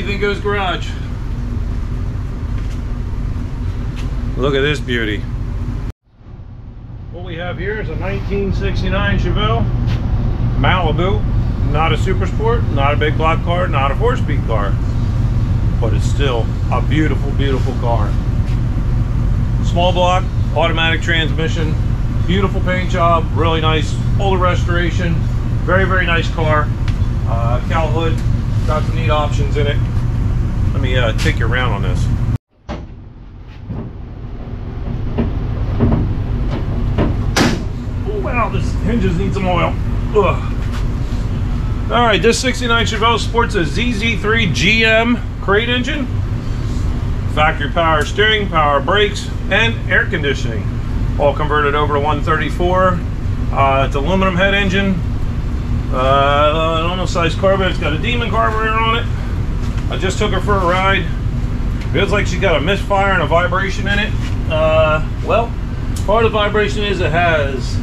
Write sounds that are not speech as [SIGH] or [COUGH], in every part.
Welcome back to Anything Goes Garage. Look at this beauty. What we have here is a 1969 Chevelle Malibu. Not a super sport, not a big block car, not a four-speed car. But it's still a beautiful, beautiful car. Small block, automatic transmission, beautiful paint job, really nice older restoration. Very, very nice car. Uh, hood, got some neat options in it. Let me uh, take you around on this. Oh, wow, this hinges need some oil. Ugh. All right, this 69 Chevelle sports a ZZ3 GM crate engine, factory power steering, power brakes, and air conditioning. All converted over to 134. Uh, it's aluminum head engine, uh, normal size carburetor. It's got a Demon carburetor on it. I just took her for a ride. Feels like she's got a misfire and a vibration in it. Uh, well, part of the vibration is it has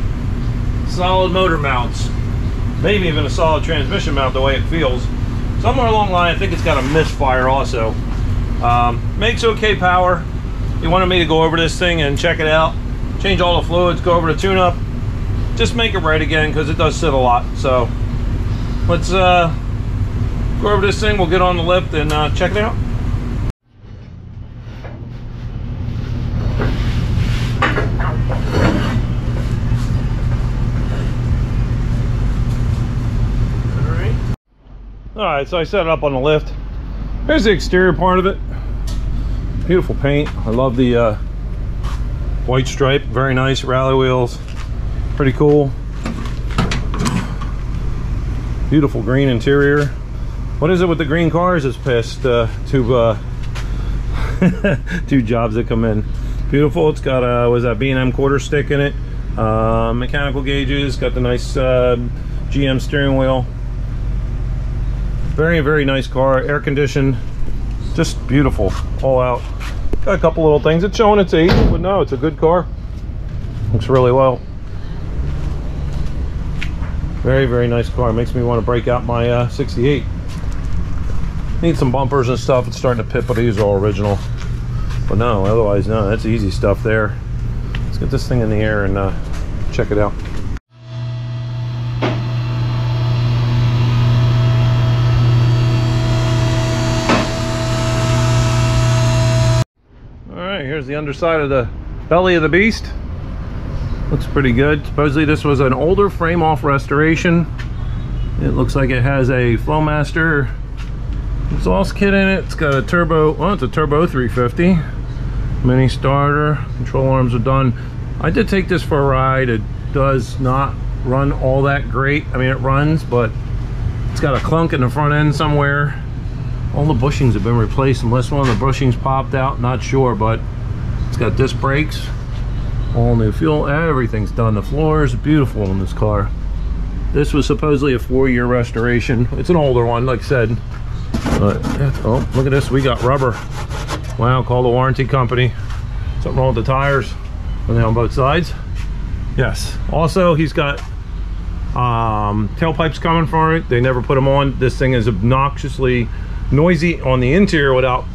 solid motor mounts. Maybe even a solid transmission mount the way it feels. Somewhere along the line, I think it's got a misfire also. Um, makes okay power. He wanted me to go over this thing and check it out. Change all the fluids, go over the tune-up. Just make it right again because it does sit a lot. So let's uh, go over this thing. We'll get on the lift and uh, check it out. All right, so I set it up on the lift. Here's the exterior part of it. Beautiful paint. I love the uh, white stripe. Very nice. Rally wheels. Pretty cool. Beautiful green interior. What is it with the green cars? It's past uh, two uh, [LAUGHS] two jobs that come in. Beautiful. It's got a was that B&M quarter stick in it. Uh, mechanical gauges. Got the nice uh, GM steering wheel. Very, very nice car, air conditioned, just beautiful, all out. Got a couple little things. It's showing its age, but no, it's a good car. Looks really well. Very, very nice car. Makes me want to break out my uh, 68. Need some bumpers and stuff. It's starting to pip, but these are all original. But no, otherwise, no, that's easy stuff there. Let's get this thing in the air and uh, check it out. All right, here's the underside of the belly of the beast looks pretty good supposedly this was an older frame off restoration it looks like it has a flowmaster exhaust kit in it it's got a turbo well it's a turbo 350 mini starter control arms are done i did take this for a ride it does not run all that great i mean it runs but it's got a clunk in the front end somewhere all the bushings have been replaced unless one of the bushings popped out not sure but it's got disc brakes, all new fuel, everything's done. The floor is beautiful in this car. This was supposedly a four-year restoration. It's an older one, like I said. But, oh, look at this. We got rubber. Wow, call the warranty company. Something wrong with the tires. Are they on both sides? Yes. Also, he's got um, tailpipes coming for it. They never put them on. This thing is obnoxiously noisy on the interior without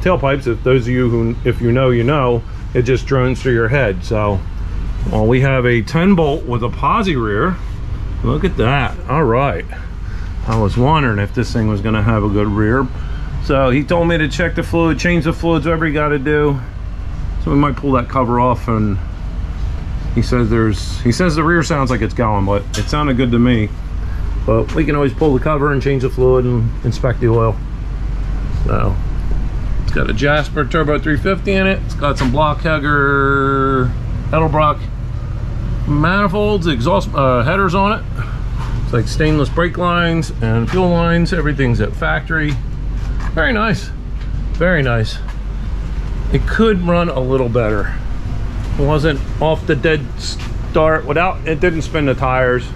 tailpipes if those of you who if you know you know it just drones through your head so well we have a 10 bolt with a posi rear look at that all right i was wondering if this thing was going to have a good rear so he told me to check the fluid change the fluids whatever you got to do so we might pull that cover off and he says there's he says the rear sounds like it's going but it sounded good to me but we can always pull the cover and change the fluid and inspect the oil so it's got a Jasper Turbo 350 in it. It's got some block hugger Edelbrock manifolds, exhaust uh, headers on it. It's like stainless brake lines and fuel lines. Everything's at factory. Very nice. Very nice. It could run a little better. It wasn't off the dead start without, it didn't spin the tires.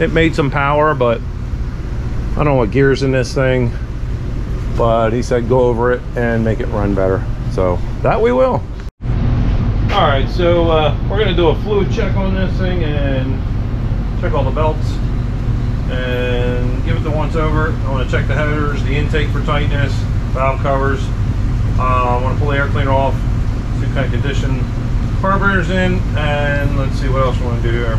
It made some power, but I don't know what gears in this thing but he said go over it and make it run better so that we will all right so uh, we're to do a fluid check on this thing and check all the belts and give it the once over. I want to check the headers, the intake for tightness, valve covers. Uh, I want to pull the air cleaner off, see what kind of condition carburetor's in, and let's see what else we want to do here.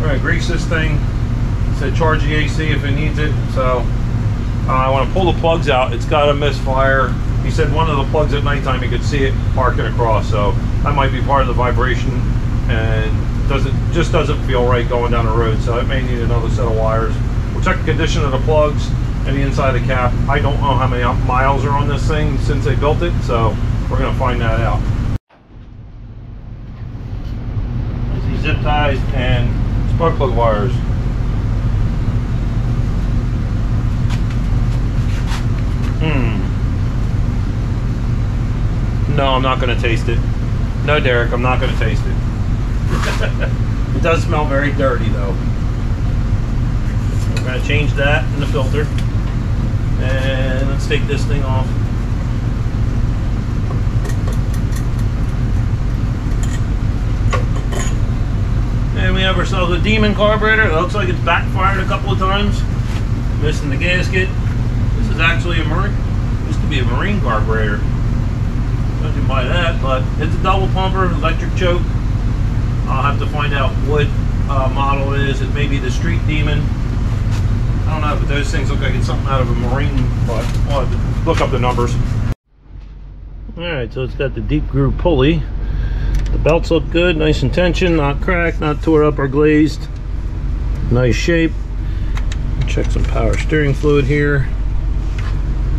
We're going to grease this thing. It said charge the AC if it needs it. So uh, I want to pull the plugs out. It's got a misfire. He said one of the plugs at nighttime you could see it arcing across. So that might be part of the vibration and doesn't just doesn't feel right going down the road. So it may need another set of wires. We'll check the condition of the plugs and the inside of the cap. I don't know how many miles are on this thing since they built it. So we're going to find that out. zip ties and spark plug wires. Hmm. No, I'm not to taste it. No, Derek, I'm not to taste it. It does smell very dirty, though. We're to change that in the filter. And let's take this thing off. And we have ourselves a Demon carburetor. It looks like it's backfired a couple of times. Missing the gasket. This is actually a Marine. Used to be a Marine carburetor. Judging buy that, but it's a double pumper, electric choke. I'll have to find out what uh, model it is. It may be the Street Demon. I don't know, but those things look like it's something out of a Marine, but I'll have to look up the numbers. Alright, so it's got the deep groove pulley. The belts look good, nice and tension, not cracked, not tore up or glazed. Nice shape. Check some power steering fluid here.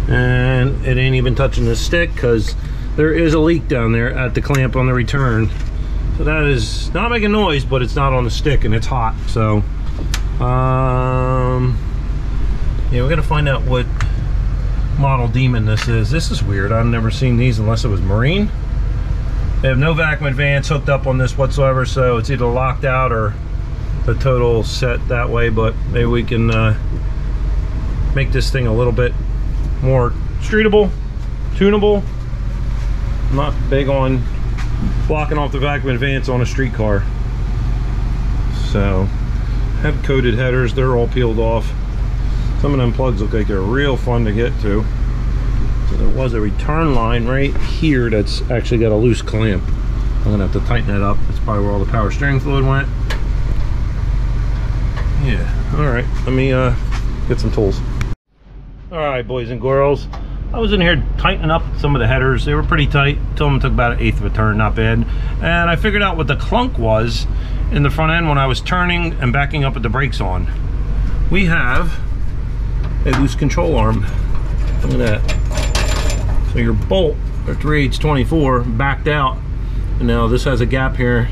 And it ain't even touching the stick because there is a leak down there at the clamp on the return. So that is not making noise, but it's not on the stick and it's hot. So, um, yeah, we're gonna find out what model Demon this is. This is weird. I've never seen these unless it was Marine. They have no vacuum advance hooked up on this whatsoever, so it's either locked out or the total set that way, but maybe we can uh, make this thing a little bit more streetable, tunable. I'm not big on blocking off the vacuum advance on a streetcar. So, have coated headers, they're all peeled off. Some of them plugs look like they're real fun to get to. So there was a return line right here that's actually got a loose clamp. I'm gonna have to tighten that up. That's probably where all the power steering fluid went. Yeah, all right, let me uh, get some tools. All right, boys and girls. I was in here tightening up some of the headers. They were pretty tight. Them took about an eighth of a turn, not bad. And I figured out what the clunk was in the front end when I was turning and backing up with the brakes on. We have a loose control arm. Look at that. So your bolt, or 3H24, backed out. And now this has a gap here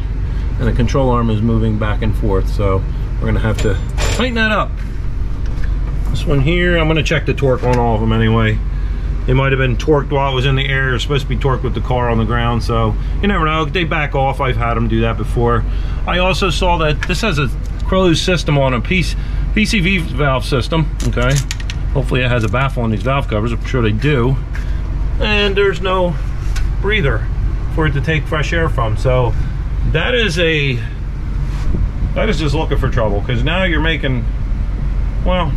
and the control arm is moving back and forth. So we're gonna have to tighten that up. This one here, I'm gonna check the torque on all of them anyway. It might have been torqued while it was in the air. It's supposed to be torqued with the car on the ground, so you never know. They back off. I've had them do that before. I also saw that this has a closed system on a piece PCV valve system. Okay, hopefully it has a baffle on these valve covers. I'm sure they do. And there's no breather for it to take fresh air from. So that is a that is just looking for trouble because now you're making well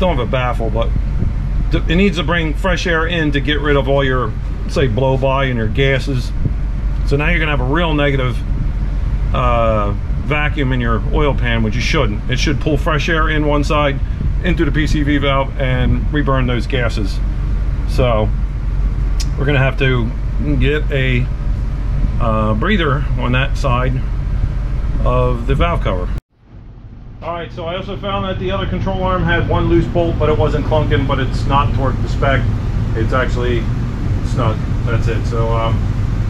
don't have a baffle but it needs to bring fresh air in to get rid of all your say blow by and your gases. So now you're gonna have a real negative uh, vacuum in your oil pan which you shouldn't. It should pull fresh air in one side into the PCV valve and reburn those gases. So we're gonna have to get a uh, breather on that side of the valve cover all right, so I also found that the other control arm had one loose bolt, but it wasn't clunking, but it's not torqued to spec. It's actually snug. That's it. So um,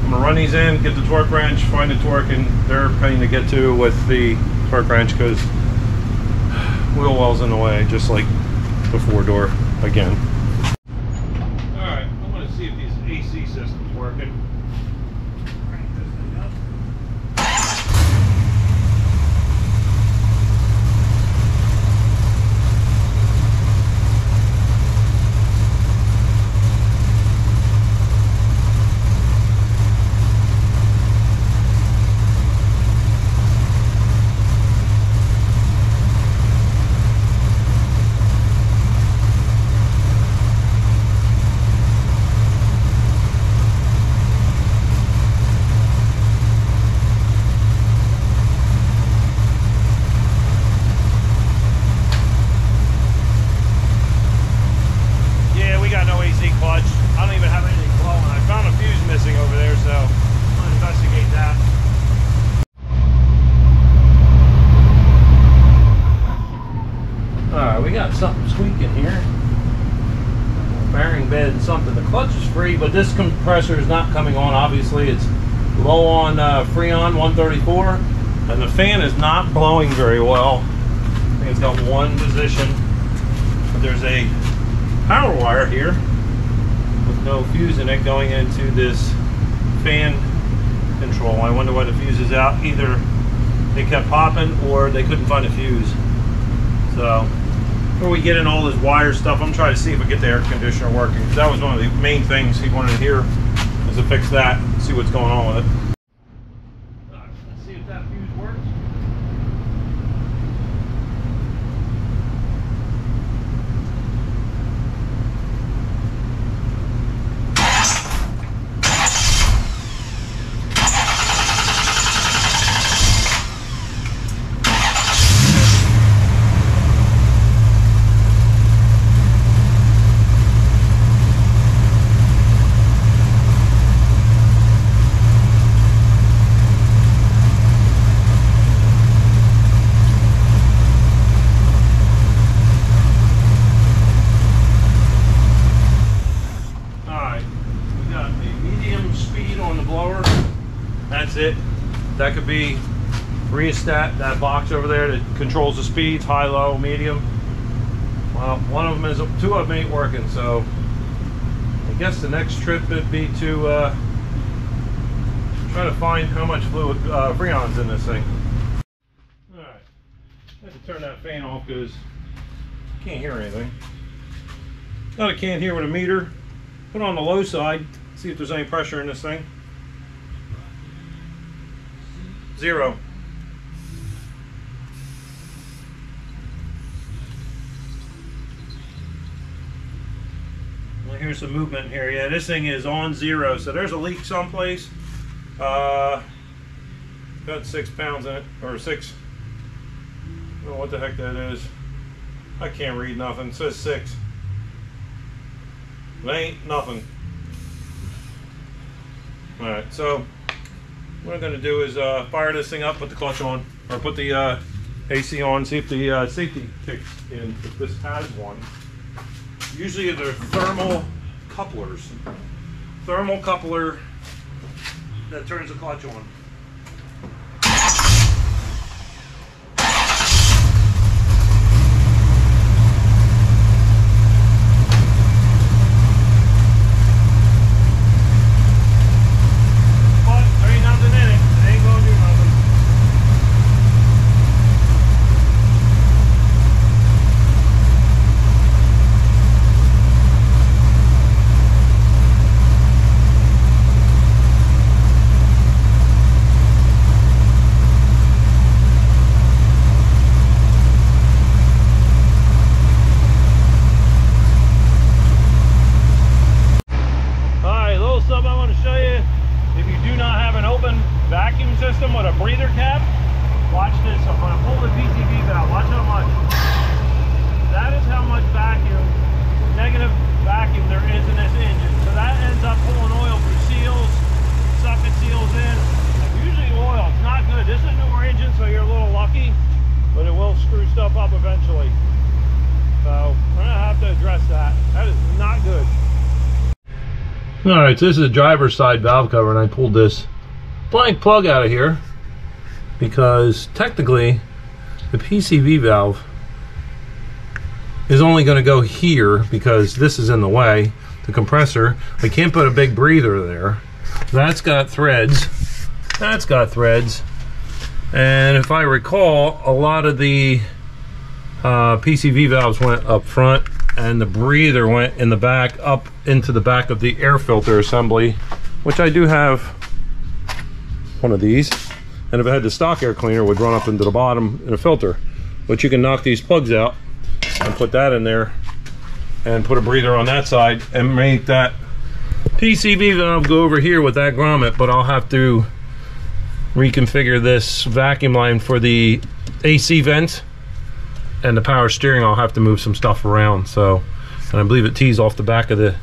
I'm gonna run these in, get the torque wrench, find the torque, and they're a pain to get to with the torque wrench because [SIGHS] wheel well's in the way, just like the four door again. Compressor is not coming on. Obviously, it's low on uh, Freon 134, and the fan is not blowing very well. I think it's got one position. There's a power wire here with no fuse in it going into this fan control. I wonder why the fuse is out. Either they kept popping or they couldn't find a fuse. So, before we get in all this wire stuff, I'm trying to see if we get the air conditioner working. That was one of the main things he wanted to hear, is to fix that, see what's going on with it. Let's see if that fuse works. Alright, we got a medium speed on the blower. That's it. That could be rheostat, that box over there that controls the speeds, high, low, medium. Well, one of them is, two of them ain't working, so I guess the next trip would be to uh, try to find how much fluid, uh, Freon's in this thing. Alright, I have to turn that fan off because I can't hear anything. Not I can't hear with a meter. Put on the low side, see if there's any pressure in this thing. Zero. Here's some movement here. Yeah, this thing is on zero, so there's a leak someplace. Uh, got six pounds in it, or six. I what the heck that is. I can't read nothing. It says six. It ain't nothing. Alright, so what I'm going to do is uh, fire this thing up, put the clutch on, or put the uh, AC on, see if the uh, safety kicks in, if this has one. Usually they're thermal couplers. Thermal coupler that turns the clutch on. But there ain't nothing in it. It ain't gonna do nothing. Alright, a little something I want to show you. If you do not have an open vacuum system with a breather cap, watch this. I'm going to pull the PCV valve. Watch how much. That is how much vacuum, negative vacuum there is in this engine. So that ends up pulling oil through seals, sucking seals in. Usually oil, it's not good. This is a newer engine, so you're a little lucky, but it will screw stuff up eventually. So we're going to have to address that. That is not good. All right, so this is a driver's side valve cover, and I pulled this blank plug out of here because technically the PCV valve is only going to go here because this is in the way, the compressor. I can't put a big breather there. That's got threads. That's got threads. And if I recall, a lot of the uh, PCV valves went up front and the breather went in the back up into the back of the air filter assembly which I do have one of these. And if I had the stock air cleaner would run up into the bottom in a filter. But you can knock these plugs out and put that in there and put a breather on that side and make that PCV valve go over here with that grommet. But I'll have to reconfigure this vacuum line for the AC vent and the power steering. I'll have to move some stuff around so and I believe it tees off the back of the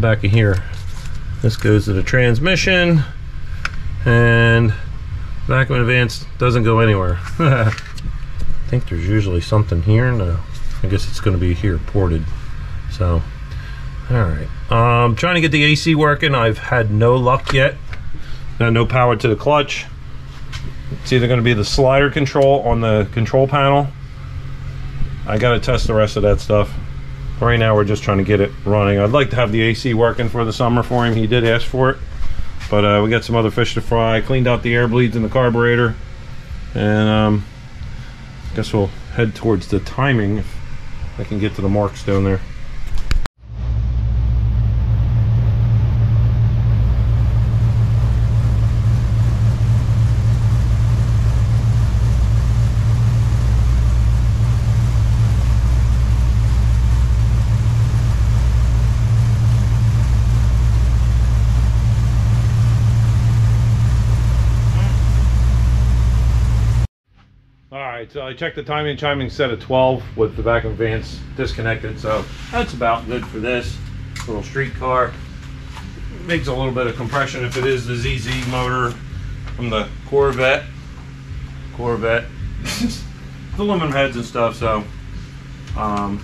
back of here this goes to the transmission and vacuum advance doesn't go anywhere [LAUGHS] I think there's usually something here no I guess it's going to be here ported. So, all right. Um, trying to get the AC working. I've had no luck yet. No power to the clutch. It's either going to be the slider control on the control panel. I got to test the rest of that stuff. Right now, we're just trying to get it running. I'd like to have the AC working for the summer for him. He did ask for it. But uh, we got some other fish to fry. Cleaned out the air bleeds in the carburetor. And um, guess we'll head towards the timing if I can get to the marks down there. right, so I checked the timing. Timing set at 12 with the vacuum vents disconnected, so that's about good for this little street car. Makes a little bit of compression if it is the ZZ motor from the Corvette. Corvette. [LAUGHS] the aluminum heads and stuff, so um,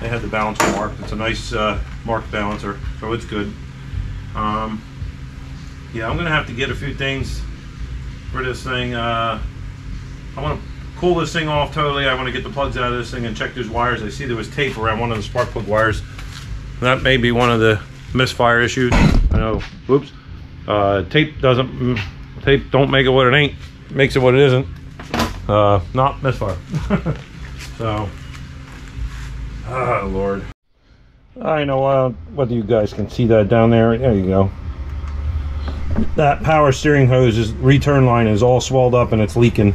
they had the balancer marked. It's a nice uh, marked balancer, so it's good. Um, yeah, I'm gonna have to get a few things for this thing. Uh, I want to cool this thing off totally. I want to get the plugs out of this thing and check those wires. I see there was tape around one of the spark plug wires. That may be one of the misfire issues. I know, whoops. Uh, tape doesn't, mm, tape don't make it what it ain't. Makes it what it isn't. Uh, not misfire. [LAUGHS] so, ah, Lord. I know uh, whether you guys can see that down there. There you go. That power steering hose is return line is all swelled up and it's leaking.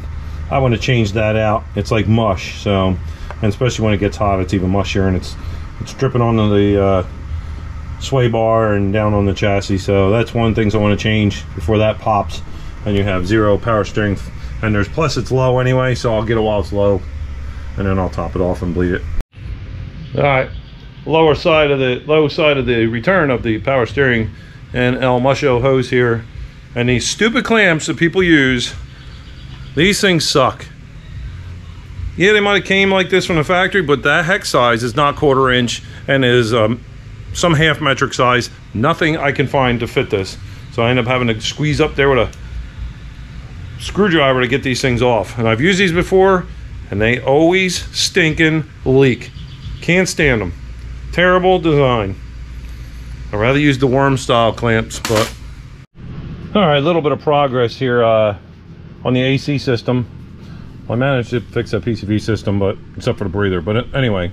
I want to change that out. It's like mush, so and especially when it gets hot, it's even mushier, and it's it's dripping onto the uh, sway bar and down on the chassis. So that's one things I want to change before that pops, and you have zero power steering. And there's plus it's low anyway, so I'll get it while it's low, and then I'll top it off and bleed it. All right, lower side of the low side of the return of the power steering and El Musho hose here, and these stupid clamps that people use these things suck. Yeah, they might have came like this from the factory, but that hex size is not quarter inch and is um, some half metric size. Nothing I can find to fit this. So I end up having to squeeze up there with a screwdriver to get these things off. And I've used these before and they always stinking leak. Can't stand them. Terrible design. I'd rather use the worm style clamps, but all right, a little bit of progress here. Uh, on the AC system. I managed to fix that PCV system, but except for the breather. But anyway,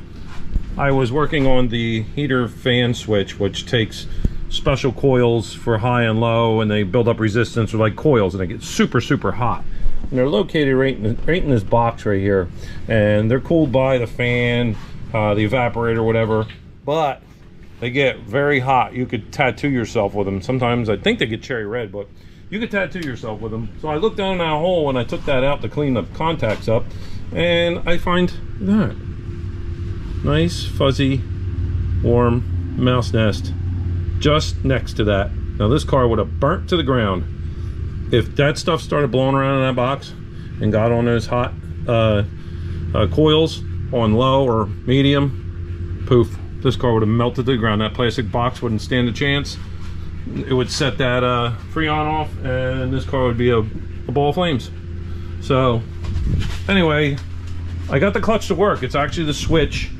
I was working on the heater fan switch, which takes special coils for high and low, and they build up resistance with like coils, and they get super, super hot. And they're located right in, right in this box right here, and they're cooled by the fan, uh, the evaporator, whatever. But they get very hot. You could tattoo yourself with them. Sometimes I think they get cherry red, but you could tattoo yourself with them. So I looked down in that hole and I took that out to clean the contacts up, and I find that nice, fuzzy, warm mouse nest just next to that. Now this car would have burnt to the ground if that stuff started blowing around in that box and got on those hot uh, uh, coils on low or medium. Poof! This car would have melted to the ground. That plastic box wouldn't stand a chance it would set that uh, Freon off and this car would be a, a ball of flames. So anyway, I got the clutch to work. It's actually the switch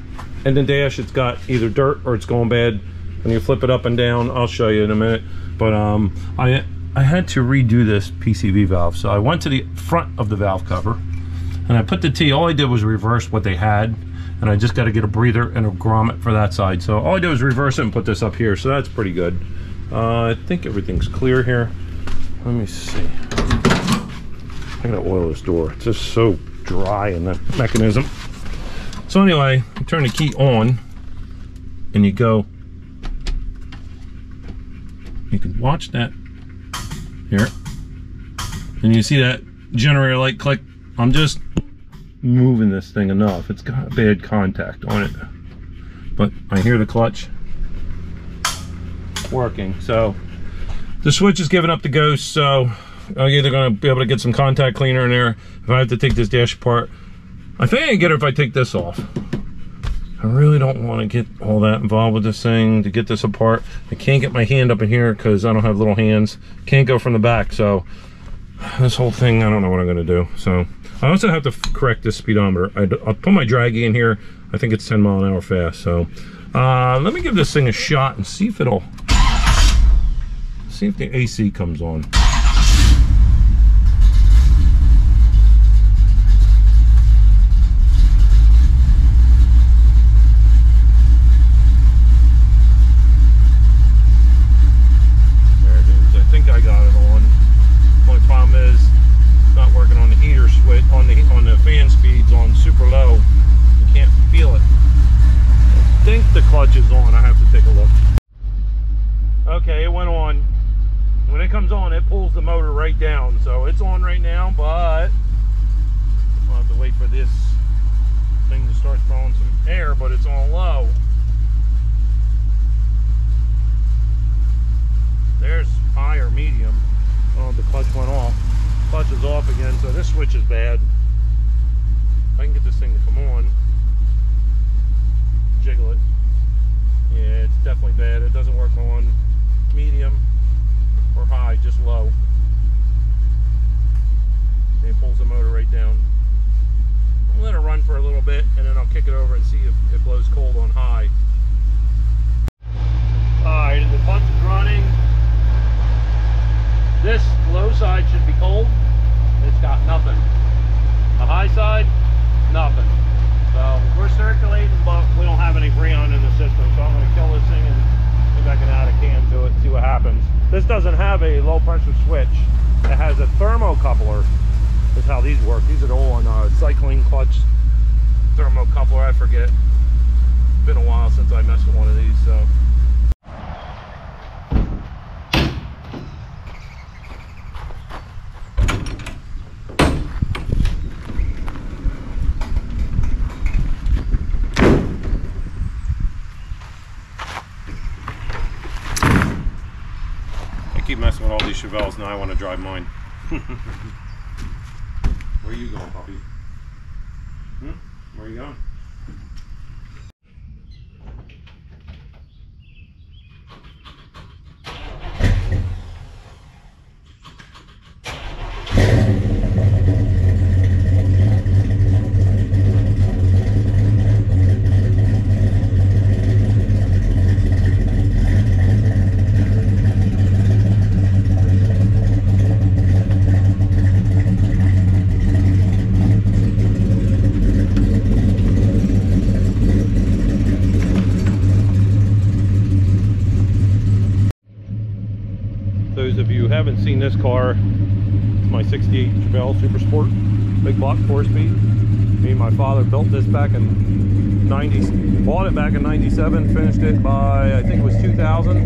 and the dash. It's got either dirt or it's going bad. When you flip it up and down, I'll show you in a minute. But um, I I had to redo this PCV valve. So I went to the front of the valve cover and I put the T. All I did was reverse what they had and I just got to get a breather and a grommet for that side. So all I did was reverse it and put this up here. So that's pretty good. Uh, I think everything's clear here. Let me see. I gotta oil this door. It's just so dry in the mechanism. So anyway, you turn the key on and you go. You can watch that here. And you see that generator light click. I'm just moving this thing enough. It's got bad contact on it. But I hear the clutch working. So the switch is giving up the ghost, so I'm either to be able to get some contact cleaner in there. If I have to take this dash apart, I think I can get it if I take this off. I really don't want to get all that involved with this thing to get this apart. I can't get my hand up in here because I don't have little hands. Can't go from the back, so this whole thing, I don't know what I'm going to do. So I also have to correct this speedometer. I, will put my draggy in here. I think it's 10 mile an hour fast. So uh, let me give this thing a shot and see if it'll, see if the AC comes on. the motor right down. So it's on right now, but I'll have to wait for this thing to start throwing some air, but it's on low. There's high or medium. Oh, the clutch went off. Clutch is off again, so this switch is bad. If I can get this thing to come on, jiggle it. Yeah, it's definitely bad. It doesn't work on medium side just low. And it pulls the motor right down. I'm gonna run for a little bit and then I'll kick it over and see if it blows cold on high. Alright, and the pump is running. This low side should be cold. It's got nothing. The high side, nothing. So we're circulating, but we don't have any Freon in the system. So I'm going to kill this thing and think I can add a can to it, see what happens. This doesn't have a low pressure switch. It has a thermocoupler, is how these work. These are all on uh, cycling clutch thermocoupler. I forget. It's been a while since I messed with one of these, so. Chevelles, now I want to drive mine. [LAUGHS] Where are you going, puppy? Hmm? Where are you going? seen this car, it's my 68 Chevelle Super Sport, big block four speed. Me and my father built this back in 90, bought it back in 97, finished it by, I think it was 2000.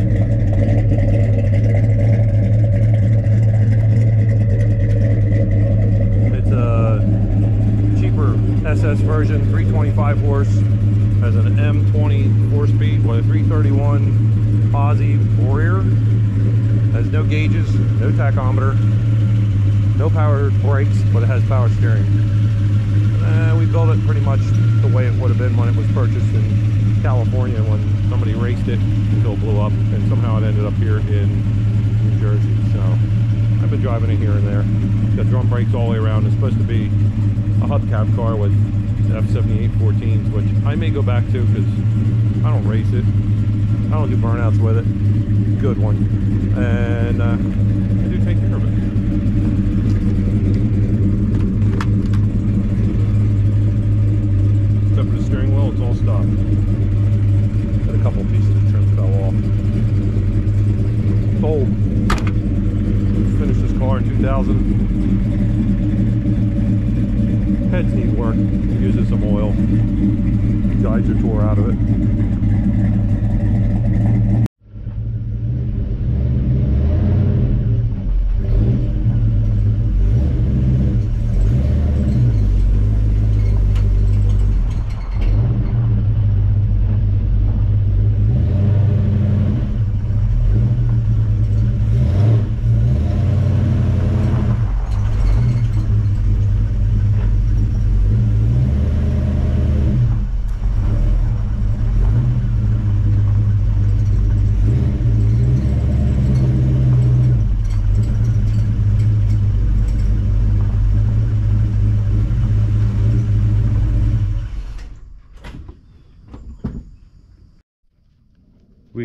It's a cheaper SS version, 325 horse, has an M20 four speed with a 331 Aussie Warrior has no gauges, no tachometer, no power brakes, but it has power steering. Uh, we built it pretty much the way it would have been when it was purchased in California when somebody raced it until it blew up and somehow it ended up here in New Jersey. So I've been driving it here and there. It's got drum brakes all the way around. It's supposed to be a hubcap car with F7814s, which I may go back to because I don't race it. I don't do burnouts with it. Good one. And uh, I do take care of it. Except for the steering wheel, it's all stock. Got a couple pieces of trim fell off. Sold. Finished this car in 2000. Heads need work. Uses some oil. Guides are tore out of it.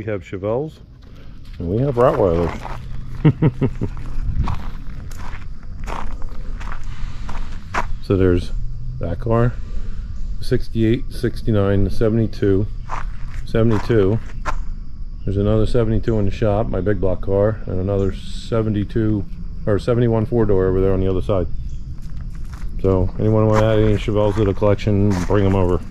Have Chevelles and we have Rottweilers. [LAUGHS] so there's that car, 68, 69, 72, 72. There's another 72 in the shop, my big block car, and another 72 or 71 four door over there on the other side. So anyone want to add any Chevelles to the collection, bring them over.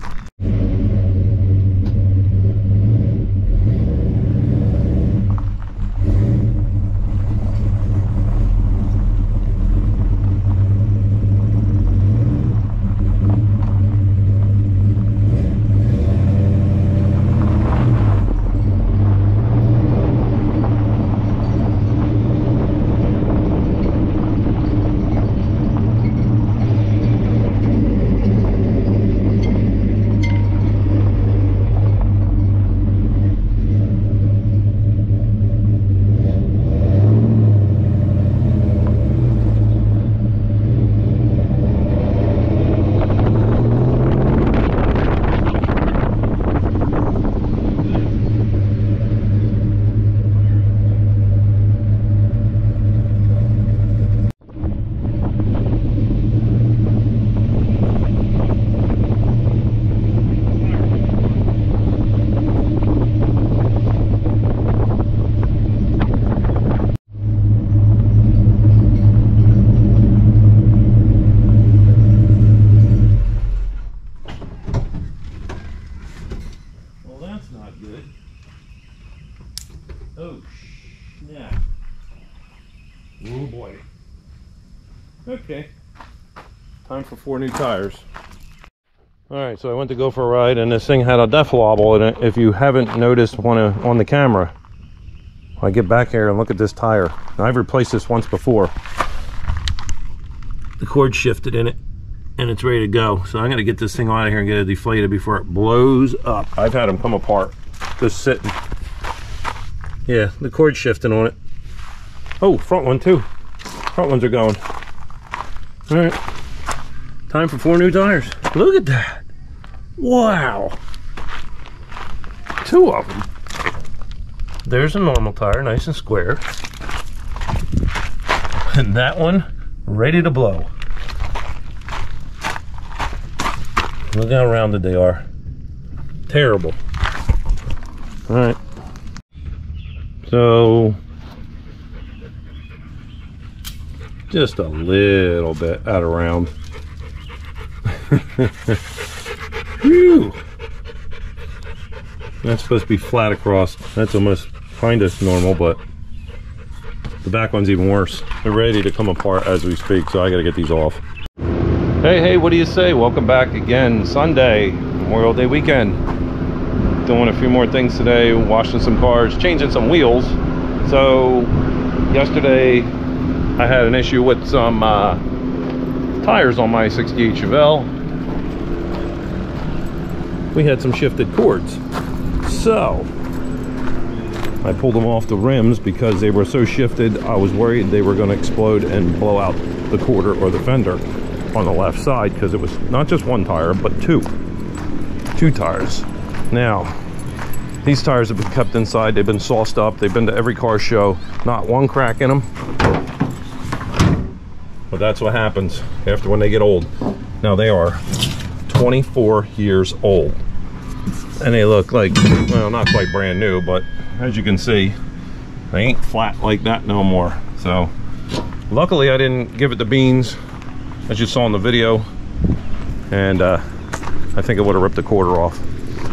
Well, that's not good. Oh, snap. Oh, boy. Okay. Time for four new tires. All right, so I went to go for a ride, and this thing had a def wobble in it. If you haven't noticed on, a, uh, on the camera, I get back here and look at this tire. Now, I've replaced this once before. The cord shifted in it and it's ready to go. So I'm gonna get this thing out of here and get it deflated before it blows up. I've had them come apart, just sitting. Yeah, the cord shifting on it. Oh, front one too. Front ones are going. All right, time for four new tires. Look at that. Wow. Two of them. There's a normal tire, nice and square. And that one, ready to blow. Look how rounded they are. Terrible. All right. So, just a little bit out of round. [LAUGHS] Whew. That's supposed to be flat across. That's almost kind of normal, but the back one's even worse. They're ready to come apart as we speak, so I gotta get these off. Hey, hey, what do you say? Welcome back again. Sunday, Memorial Day weekend. Doing a few more things today, washing some cars, changing some wheels. So, yesterday I had an issue with some uh, tires on my 68 Chevelle. We had some shifted cords. So, I pulled them off the rims because they were so shifted, I was worried they were going to explode and blow out the quarter or the fender on the left side because it was not just one tire, but two. Two tires. Now, these tires have been kept inside. They've been sauced up. They've been to every car show. Not one crack in them. But that's what happens after when they get old. Now they are 24 years old. And they look like, well, not quite brand new, but as you can see, they ain't flat like that no more. So, luckily I didn't give it the beans, as you saw in the video. And uh, I think it would have ripped the quarter off.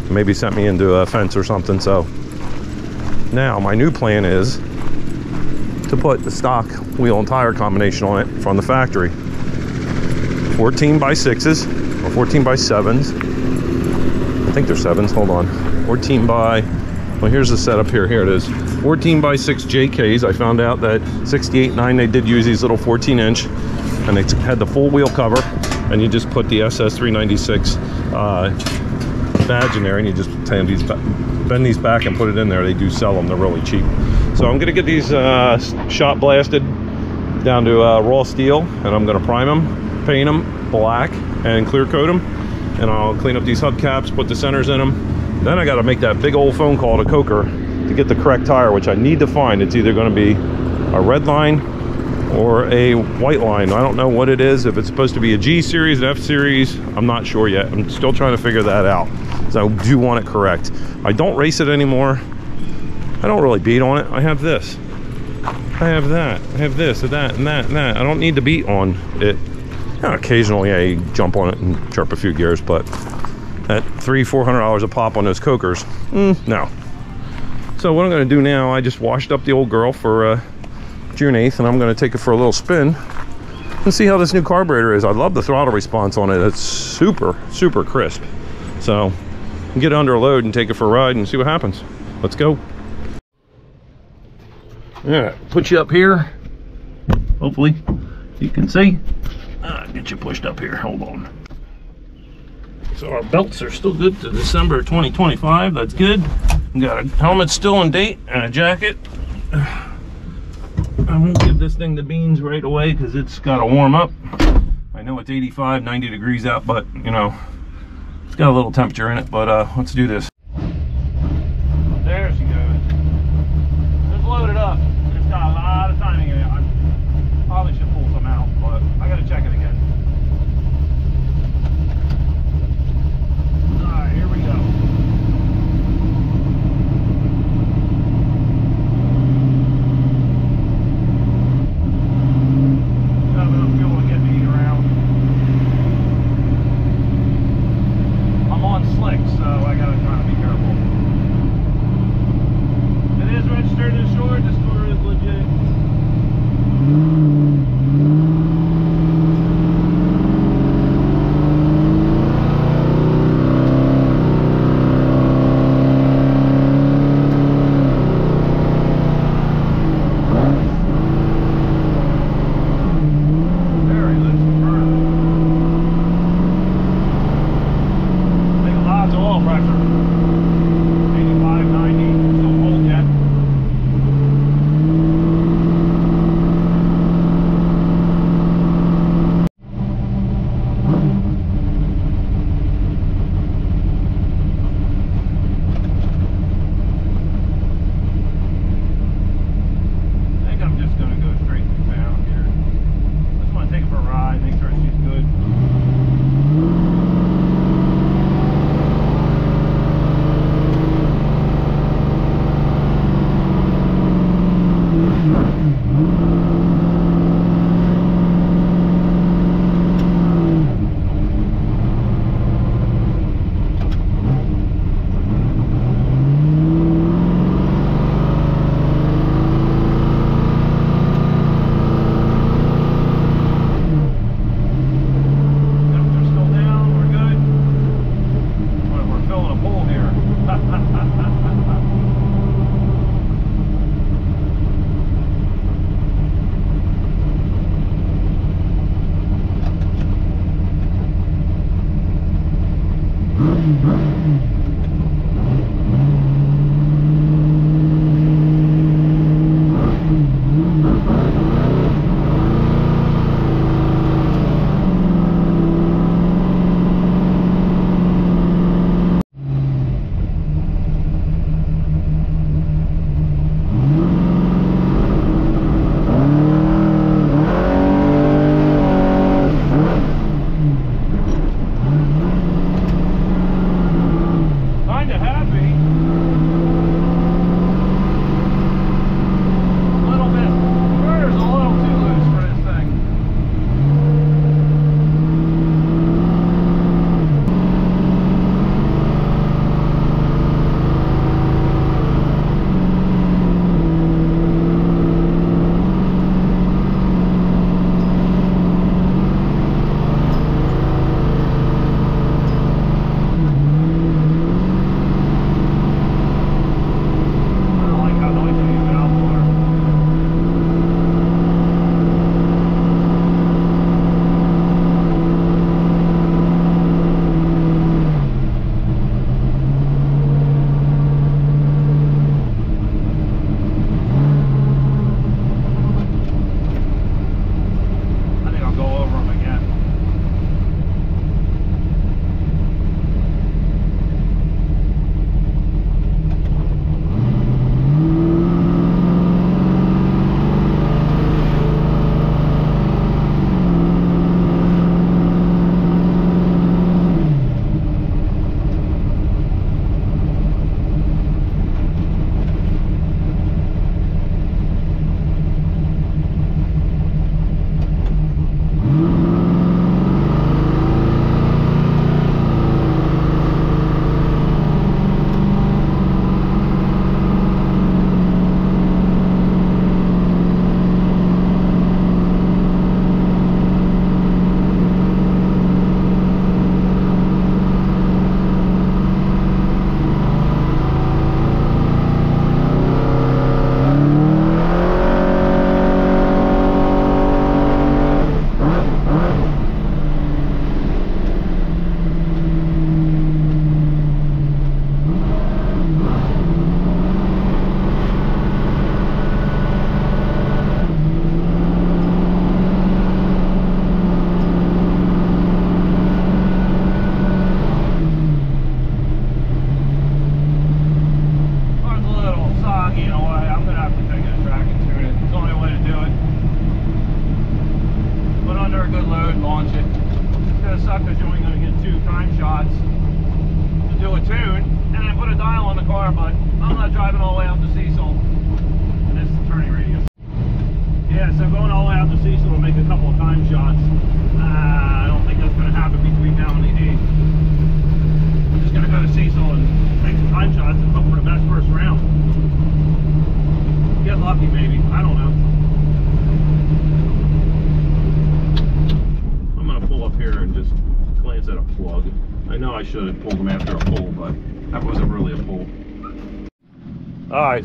Maybe sent me into a fence or something, so. Now, my new plan is to put the stock wheel and tire combination on it from the factory. 14 by 6s or 14 by 7s. I think they're 7s, hold on. 14 by, well here's the setup here, here it is. 14 by 6 JKs. I found out that 68.9 they did use these little 14 inch and they had the full wheel cover and you just put the SS396 uh, badge in there and you just these, bend these back and put it in there. They do sell them, they're really cheap. So I'm gonna get these uh, shot blasted down to uh, raw steel and I'm gonna prime them, paint them black and clear coat them. And I'll clean up these hubcaps, put the centers in them. Then I gotta make that big old phone call to Coker to get the correct tire, which I need to find. It's either going to be a red line or a white line. I don't know what it is. If it's supposed to be a G series, an F series, I'm not sure yet. I'm still trying to figure that out. So I do want it correct. I don't race it anymore. I don't really beat on it. I have this. I have that. I have this and that and that and that. I don't need to beat on it. Yeah, occasionally I jump on it and chirp a few gears, but at three, four hundred dollars a pop on those cokers, mm, no. So what I'm going to do now, I just washed up the old girl for uh, June 8th, and I'm going to take it for a little spin and see how this new carburetor is. I love the throttle response on it. It's super, super crisp. So get under a load and take it for a ride and see what happens. Let's go. Yeah, put you up here. Hopefully you can see. Uh, get you pushed up here. Hold on. So our belts are still good to December 2025. That's good. Got a helmet still in date and a jacket. I won't give this thing the beans right away because it's got to warm up. I know it's 85, 90 degrees out, but you know, it's got a little temperature in it, but uh, let's do this.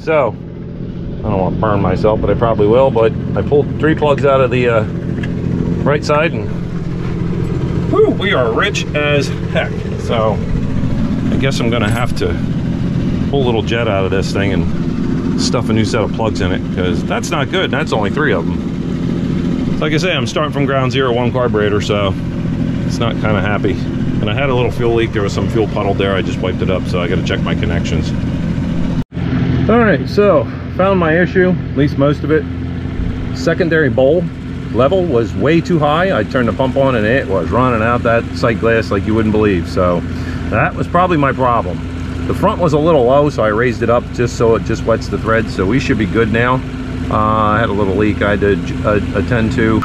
So I don't want to burn myself, but I probably will. But I pulled three plugs out of the uh, right side, and whew, we are rich as heck. So I guess I'm gonna have to pull a little jet out of this thing and stuff a new set of plugs in it because that's not good. That's only three of them. Like I say, I'm starting from ground zero, one carburetor, so it's not kind of happy. And I had a little fuel leak. There was some fuel puddled there. I just wiped it up, so I got to check my connections. All right, so found my issue, at least most of it. Secondary bowl level was way too high. I turned the pump on and it was running out that sight glass like you wouldn't believe. So that was probably my problem. The front was a little low, so I raised it up just so it just wets the threads. So we should be good now. Uh, I had a little leak I had to uh, attend to.